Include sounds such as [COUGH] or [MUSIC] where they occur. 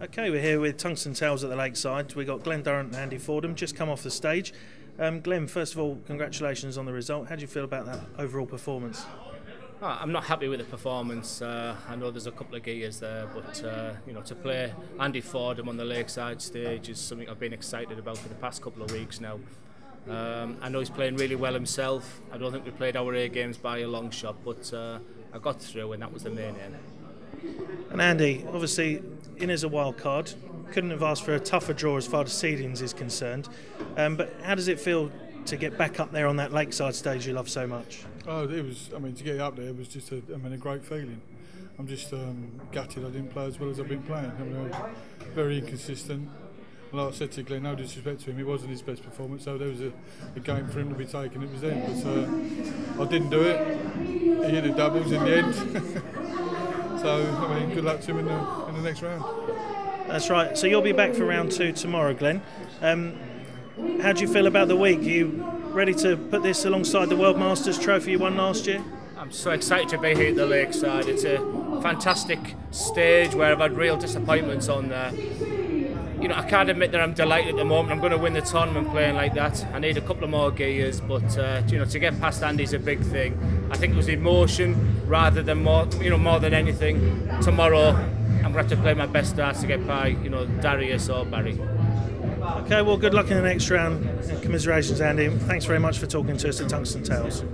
Okay, we're here with Tungsten Tales at the Lakeside. We've got Glen Durrant and Andy Fordham just come off the stage. Um, Glen, first of all, congratulations on the result. How do you feel about that overall performance? Oh, I'm not happy with the performance. Uh, I know there's a couple of gears there, but uh, you know to play Andy Fordham on the Lakeside stage is something I've been excited about for the past couple of weeks now. Um, I know he's playing really well himself. I don't think we played our A games by a long shot, but uh, I got through, and that was the main aim. And Andy, obviously, in as a wild card, couldn't have asked for a tougher draw as far as seedings is concerned. Um, but how does it feel to get back up there on that lakeside stage you love so much? Oh, it was. I mean, to get up there was just a. I mean, a great feeling. I'm just um, gutted I didn't play as well as I've been playing. I mean, I very inconsistent. Like I said to Glen, no disrespect to him, it wasn't his best performance, so there was a, a game for him to be taken. It was then, but uh, I didn't do it. He hit the doubles in the end. [LAUGHS] So, I mean, good luck to him in the, in the next round. That's right. So you'll be back for round two tomorrow, Glen. Um, how do you feel about the week? Are you ready to put this alongside the World Masters trophy you won last year? I'm so excited to be here at the Lakeside. It's a fantastic stage where I've had real disappointments on there you know, I can't admit that I'm delighted at the moment. I'm going to win the tournament playing like that. I need a couple of more gears, but uh, you know, to get past Andy's a big thing. I think it was emotion rather than more, you know, more than anything. Tomorrow, I'm going to have to play my best darts to get by, you know, Darius or Barry. Okay, well, good luck in the next round. And Commiserations, Andy. Thanks very much for talking to us at Tungsten Tales.